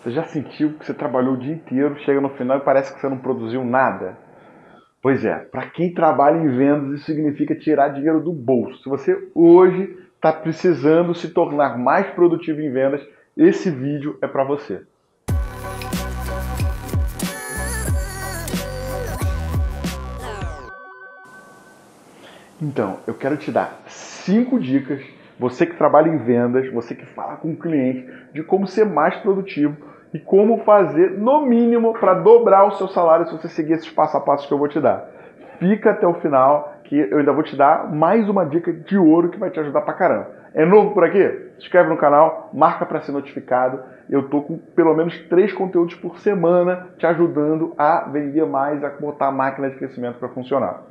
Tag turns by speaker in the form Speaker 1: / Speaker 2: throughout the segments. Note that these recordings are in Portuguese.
Speaker 1: Você já sentiu que você trabalhou o dia inteiro, chega no final e parece que você não produziu nada? Pois é, para quem trabalha em vendas, isso significa tirar dinheiro do bolso. Se você hoje está precisando se tornar mais produtivo em vendas, esse vídeo é para você. Então, eu quero te dar cinco dicas, você que trabalha em vendas, você que fala com o cliente, de como ser mais produtivo e como fazer, no mínimo, para dobrar o seu salário se você seguir esses passo a passo que eu vou te dar. Fica até o final que eu ainda vou te dar mais uma dica de ouro que vai te ajudar pra caramba. É novo por aqui? Se inscreve no canal, marca para ser notificado. Eu tô com pelo menos três conteúdos por semana te ajudando a vender mais, a botar a máquina de crescimento para funcionar.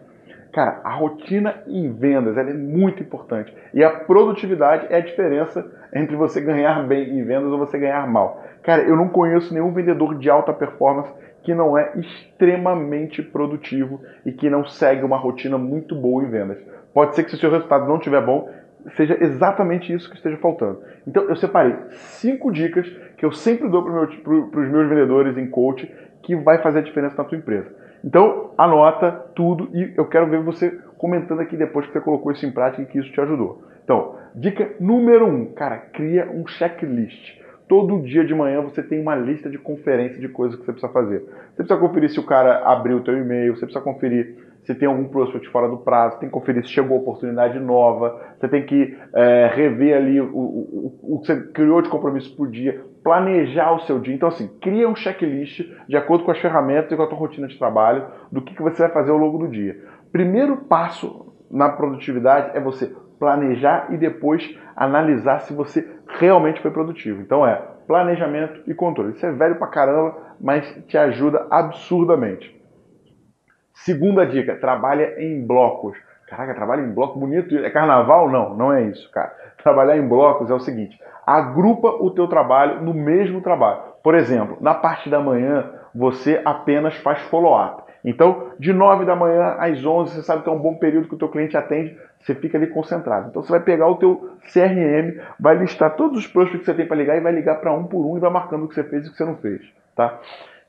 Speaker 1: Cara, a rotina em vendas é muito importante. E a produtividade é a diferença entre você ganhar bem em vendas ou você ganhar mal. Cara, eu não conheço nenhum vendedor de alta performance que não é extremamente produtivo e que não segue uma rotina muito boa em vendas. Pode ser que se o seu resultado não estiver bom, seja exatamente isso que esteja faltando. Então eu separei cinco dicas que eu sempre dou para os meus vendedores em coach que vai fazer a diferença na tua empresa. Então anota tudo e eu quero ver você comentando aqui depois que você colocou isso em prática e que isso te ajudou. Então, dica número um, cara, cria um checklist. Todo dia de manhã você tem uma lista de conferência de coisas que você precisa fazer. Você precisa conferir se o cara abriu o teu e-mail, você precisa conferir se tem algum prospect fora do prazo, tem que conferir se chegou oportunidade nova, você tem que é, rever ali o, o, o, que você criou de compromisso por dia, planejar o seu dia. Então, assim, cria um checklist de acordo com as ferramentas e com a tua rotina de trabalho do que, que você vai fazer ao longo do dia. Primeiro passo na produtividade é você planejar e depois analisar se você realmente foi produtivo. Então é planejamento e controle. Isso é velho pra caramba, mas te ajuda absurdamente. Segunda dica, trabalha em blocos. Caraca, trabalha em bloco bonito. É carnaval? Não, não é isso, cara. Trabalhar em blocos é o seguinte: agrupa o teu trabalho no mesmo trabalho. Por exemplo, na parte da manhã, você apenas faz follow-up. Então, de 9 da manhã às 11, você sabe que é um bom período que o teu cliente atende, você fica ali concentrado. Então, você vai pegar o teu CRM, vai listar todos os prospects que você tem para ligar e vai ligar para um por um e vai marcando o que você fez e o que você não fez, tá?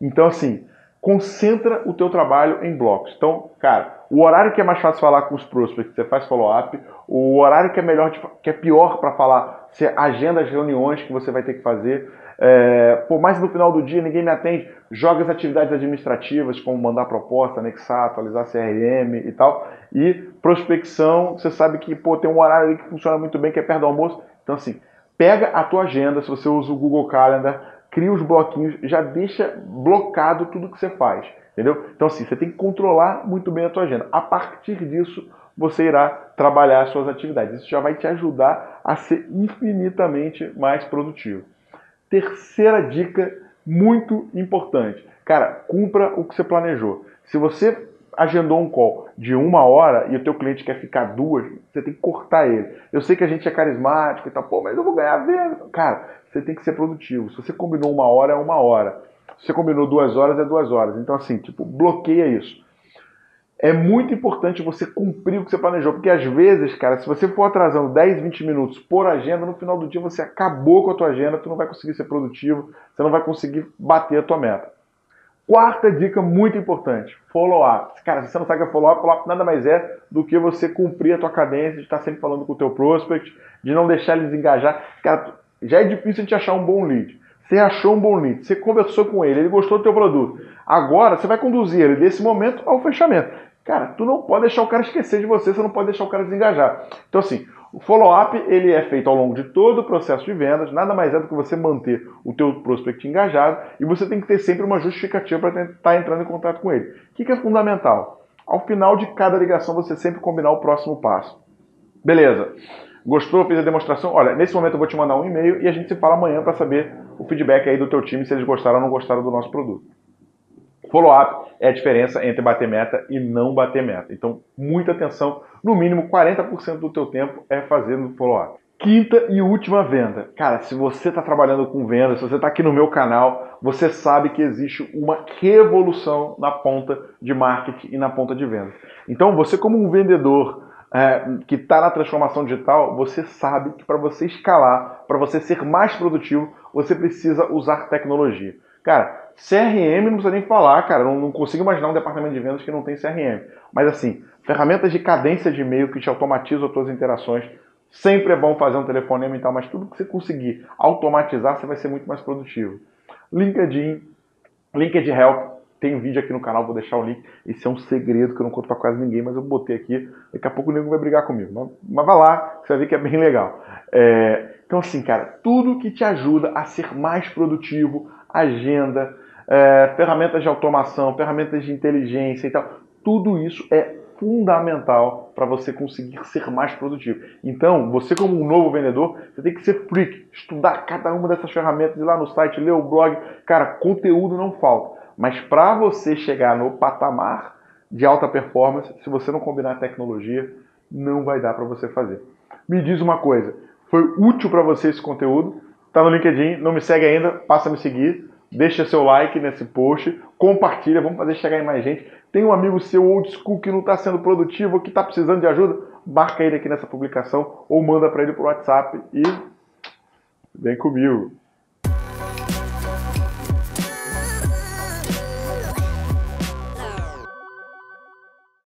Speaker 1: Então, assim, concentra o teu trabalho em blocos. Então, cara, o horário que é mais fácil falar com os prospects, você faz follow-up. O horário que é melhor, que é pior para falar, você agenda as reuniões que você vai ter que fazer. É, por mais no final do dia ninguém me atende, joga as atividades administrativas, como mandar proposta, anexar, atualizar CRM e tal. E prospecção, você sabe que pô, tem um horário que funciona muito bem, que é perto do almoço. Então, assim, pega a tua agenda, se você usa o Google Calendar, cria os bloquinhos, já deixa blocado tudo que você faz. Entendeu? Então, assim, você tem que controlar muito bem a tua agenda. A partir disso, você irá trabalhar as suas atividades. Isso já vai te ajudar a ser infinitamente mais produtivo. Terceira dica muito importante. Cara, cumpra o que você planejou. Se você agendou um call de uma hora e o teu cliente quer ficar duas, você tem que cortar ele. Eu sei que a gente é carismático e tal, pô, mas eu vou ganhar venda. Cara, você tem que ser produtivo. Se você combinou uma hora, é uma hora. Se você combinou duas horas, é duas horas. Então, assim, tipo, bloqueia isso é muito importante você cumprir o que você planejou, porque às vezes, cara, se você for atrasando 10, 20 minutos por agenda, no final do dia você acabou com a tua agenda, tu não vai conseguir ser produtivo, você não vai conseguir bater a tua meta. Quarta dica muito importante, follow-up. Cara, se você não sabe o que é follow-up, follow-up nada mais é do que você cumprir a tua cadência de estar sempre falando com o teu prospect, de não deixar eles engajar. Cara, já é difícil de achar um bom lead. Você achou um bom lead, você conversou com ele, ele gostou do teu produto. Agora você vai conduzir ele desse momento ao fechamento. Cara, tu não pode deixar o cara esquecer de você, você não pode deixar o cara desengajar. Então, assim, o follow-up ele é feito ao longo de todo o processo de vendas, nada mais é do que você manter o teu prospect engajado e você tem que ter sempre uma justificativa para estar entrando em contato com ele. O que, que é fundamental? Ao final de cada ligação, você sempre combinar o próximo passo. Beleza. Gostou? Fez a demonstração? Olha, nesse momento eu vou te mandar um e-mail e a gente se fala amanhã para saber o feedback aí do teu time, se eles gostaram ou não gostaram do nosso produto. Follow-up é a diferença entre bater meta e não bater meta. Então, muita atenção. No mínimo, 40% do teu tempo é fazendo follow-up. Quinta e última venda. Cara, se você está trabalhando com venda, se você está aqui no meu canal, você sabe que existe uma revolução na ponta de marketing e na ponta de venda. Então, você como um vendedor é, que está na transformação digital, você sabe que para você escalar, para você ser mais produtivo, você precisa usar tecnologia. Cara, CRM não precisa nem falar, cara. Não, não consigo imaginar um departamento de vendas que não tem CRM. Mas assim, ferramentas de cadência de e-mail que te automatizam as tuas interações. Sempre é bom fazer um telefonema e tal, mas tudo que você conseguir automatizar, você vai ser muito mais produtivo. LinkedIn, LinkedIn Help, tem um vídeo aqui no canal, vou deixar o link. Esse é um segredo que eu não conto para quase ninguém, mas eu botei aqui. Daqui a pouco o nego vai brigar comigo. Mas, mas vai lá, você vai ver que é bem legal. É, então, assim, cara, tudo que te ajuda a ser mais produtivo, agenda, é, ferramentas de automação, ferramentas de inteligência e tal, tudo isso é fundamental para você conseguir ser mais produtivo. Então, você como um novo vendedor, você tem que ser freak, estudar cada uma dessas ferramentas, ir lá no site, ler o blog. Cara, conteúdo não falta. Mas para você chegar no patamar de alta performance, se você não combinar tecnologia, não vai dar para você fazer. Me diz uma coisa, foi útil para você esse conteúdo? Tá no LinkedIn, não me segue ainda, passa a me seguir, deixa seu like nesse post, compartilha, vamos fazer chegar em mais gente. Tem um amigo seu old school que não está sendo produtivo, que está precisando de ajuda? Marca ele aqui nessa publicação ou manda para ele por WhatsApp e vem comigo.